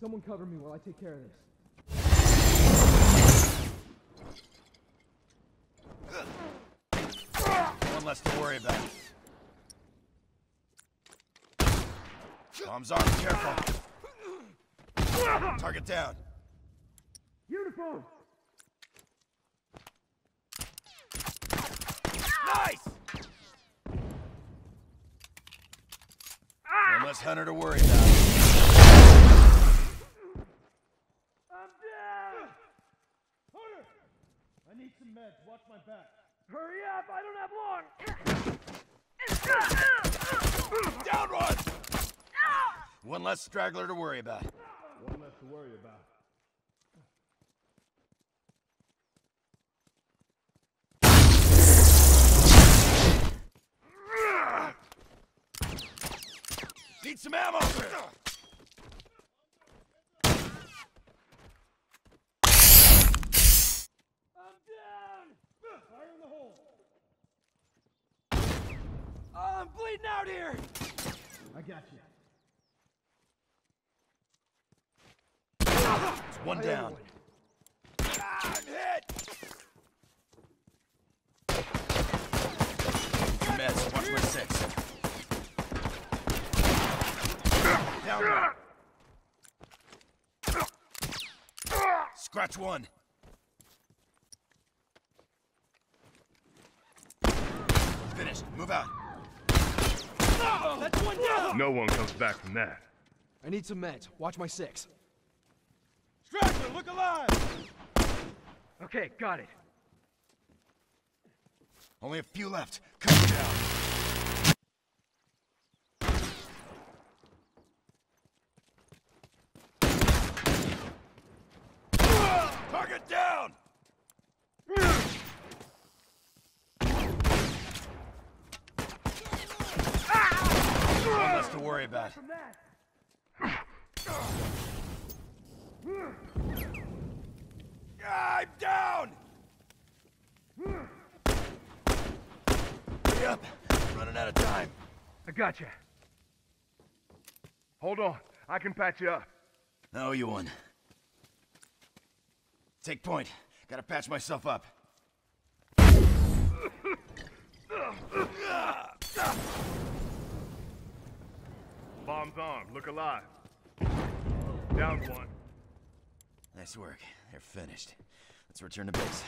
Someone cover me while I take care of this. One less to worry about. Bombs armed, careful. Target down. Uniform! Nice! One less hunter to worry about. I'm down! Hunter! I need some meds. Watch my back. Hurry up! I don't have long! Down one! Ah! One less straggler to worry about. One less to worry about. Need some ammo! I'm down! Fire in the hole! Oh, I'm bleeding out here! I got you. It's one down. Ah, I'm hit! Meds, watch my six. Down one. Scratch one. Finished. Move out. That's one down! No one comes back from that. I need some meds. Watch my six. Straggler, look alive! Okay, got it. Only a few left. Cut it down. Target down! One less to worry about. Ah, I'm down! Up! Running out of time. I got you. Hold on. I can patch you up. I owe you one. Take point. Gotta patch myself up. Bombs. Look alive. Down one. Nice work. They're finished. Let's return to base.